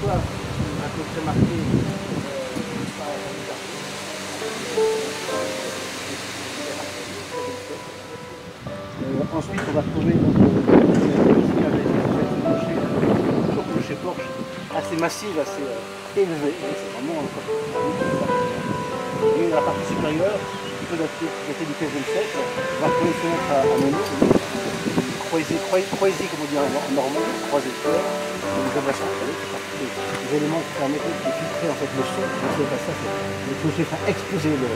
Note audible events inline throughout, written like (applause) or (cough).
soit un peu très marqué euh, la. Euh, ensuite, on va trouver donc, euh, clocher, porche, assez massif, assez euh, élevé. C'est vraiment encore. Et la partie supérieure, qui peut dater, du XVe siècle, on va trouver une fenêtre à, à meneaux, croisé, croisé, comme on dit en normand, croisé de fer, vous savez, c'est partie des, éléments qui permettent de filtrer en fait le son. Donc c'est pas ça, c'est le clocher fait exploser le.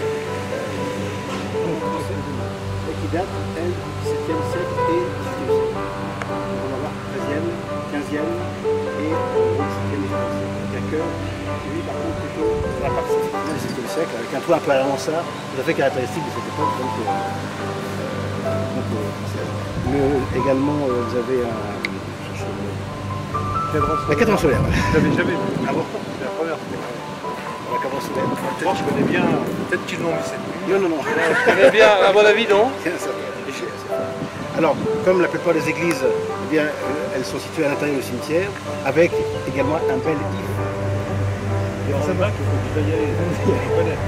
Et qui date, elle, du XVIIe siècle et XVIIIe siècle. Donc on va voir 13e, 15e et 17e et 18e siècle. Cœur, lui par contre plutôt de la partie du XVIIe siècle, avec un toit un peu à la mansard, tout à fait caractéristique de cette époque. Donc, euh, donc, euh. Mais euh, également, euh, vous avez un. Cadran La cadran solaire, voilà. J'avais jamais vu. Ah bon C'est la première fois. La cadran solaire. Moi, je connais bien. Peut-être qu'ils l'ont mis cette nuit. Non, non, non. Je connais bien, à mon avis, non. (laughs) Alors, comme la plupart des églises, eh bien, euh, elles sont situées à l'intérieur du cimetière, avec également un bel if. Ça va qu'il faut que (laughs) je y aller. Je connais.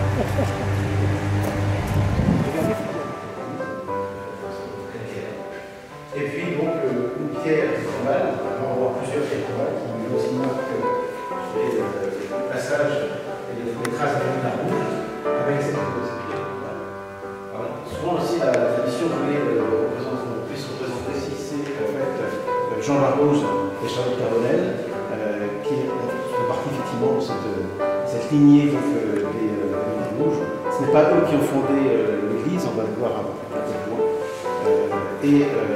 Et puis donc une pierre normale, on voir plusieurs pierres tombales qui aussi les, euh, le passage et les, les traces de la rouge avec cette. Voilà. Souvent aussi la tradition voulait euh, puisse représenter ici, c'est en fait euh, Jean Barros et Charlotte Carbonel, euh, qui font partie effectivement de cette, cette lignée donc, euh, des, euh, des rouges. Ce n'est pas eux qui ont fondé euh, l'église, on va le voir un peu plus loin. Euh, euh,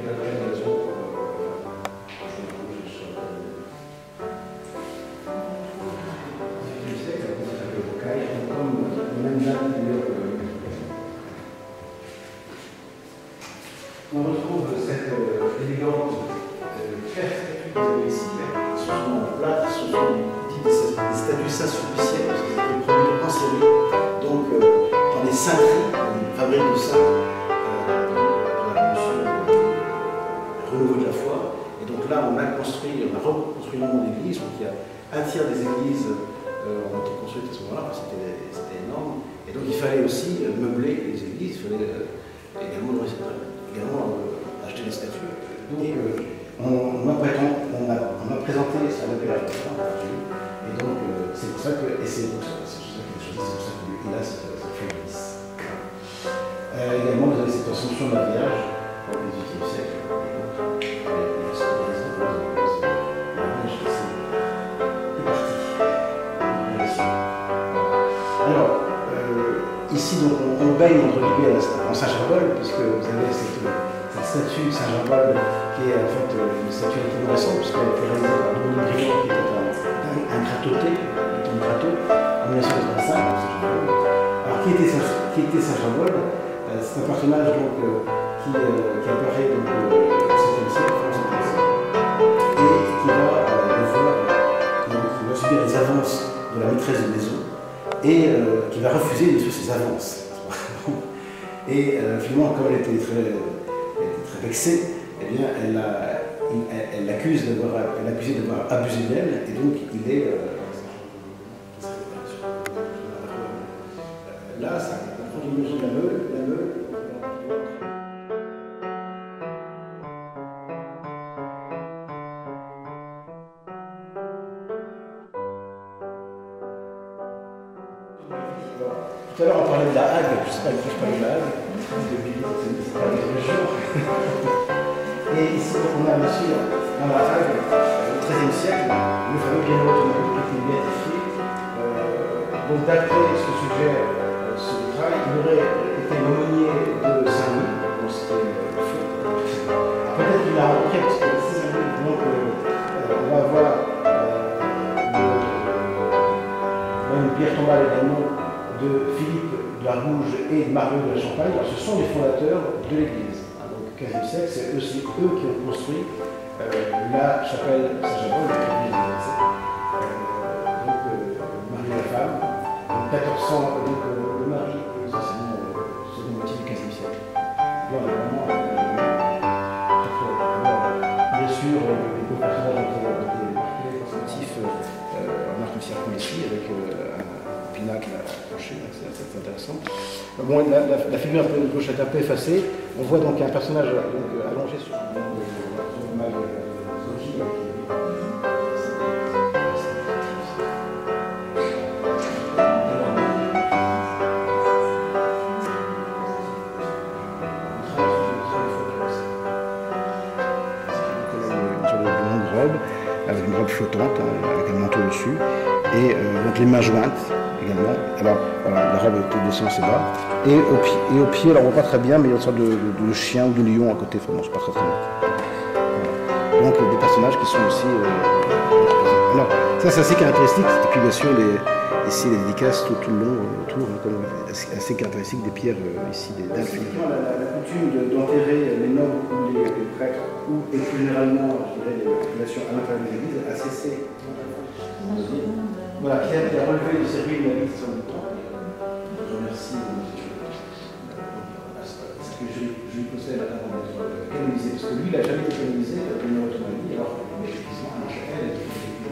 on retrouve cette euh, élégante euh, statue que ici, ce sont en plate, ce sont des, statues Saint-Sulpiciennes, parce que c'était produit en série, donc euh, dans les cintrées, une fabrique de ça, euh, pour la euh, renouveau de la foi. Et donc là, on a construit, on a reconstruit le nom d'église, donc il y a un tiers des églises euh, ont été construites à ce moment-là, parce que c'était énorme. Et donc il fallait aussi euh, meubler les églises, il fallait euh, également, également euh, acheter des statues. Et euh, on, m'a présenté, on m'a présenté ça à Et donc euh, c'est pour ça que, et c'est pour ça, c'est pour ça que c'est pour ça qu'il a ici, on, on baigne entre guillemets en Saint-Gervol, puisque vous avez cette, cette statue de Saint-Gervol qui est en fait euh, une statue un peu récente, puisqu'elle a été réalisée par Dominique Briand, qui était un, un, un gratoté, un gratto, en 1985, à Saint-Gervol. Alors, qui était, qui était Saint-Gervol Euh, C'est un personnage donc, euh, qui, euh, apparaît donc, euh, au 7e siècle, au 7e siècle, et qui va euh, devoir subir les avances de la maîtresse de maison et euh, qui va refuser sûr ses avances. (laughs) Et euh, finalement, comme elle était très, très vexée, eh bien, elle l'accuse elle d'avoir abusé d'elle, et donc il est. Tout à l'heure, on parlait de la Hague, je ne sais pas je parlais de la Hague, depuis les jours. Et ici, on a sûr, dans la Hague, au XIIIe siècle, le fameux piano automobile qui était béatifié. Euh, donc, d'après ce suggère euh, ce vitrail, il aurait été l'aumônier de Saint-Louis, donc c'était. Peut-être qu'il l'a rencontré, parce que donc euh, on va voir une pierre tombale également de Philippe de la Rouge et de Mario de la Champagne. Ce sont les fondateurs de l'église. Hein, donc, au XVe siècle, c'est aussi eux qui ont construit euh, la chapelle Saint-Germain, l'église euh, Donc, euh, Marie la femme, en 1400, donc, le mari, essentiellement, seconde moitié du XVe siècle. Là, on. Bien sûr, les c'est intéressant. Bon, la, figure de gauche est un peu effacée. On voit donc un personnage donc, allongé sur un mal avec une robe flottante, avec un manteau dessus, et euh, donc les mains jointes également. Alors voilà, la robe descend assez bas. Et au, pied, et au pied, alors on voit pas très bien, mais il y a une sorte de, de, de chien ou de lion à côté, enfin non, c'est pas très très bien. Donc des personnages qui sont aussi. Euh, alors, ça c'est assez caractéristique, et puis bien sûr les, ici les dédicaces tout, tout le long, autour, assez, assez caractéristique des pierres euh, ici, des dalles. La, la, coutume d'enterrer les nobles et plus généralement, je dirais, les populations à l'intérieur des églises, a cessé. Voilà, qui a, qui a relevé du service de la vie de son Je remercie. Euh, parce que je, je lui conseille la canoniser, parce que lui, il n'a jamais été canonisé, il a tenu autonomie, alors que l'église en chapelle est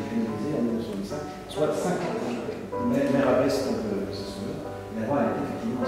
canonisée en 1925, soit 5 ans. Mère Abbesse, donc, ce sont. Mais moi, elle est effectivement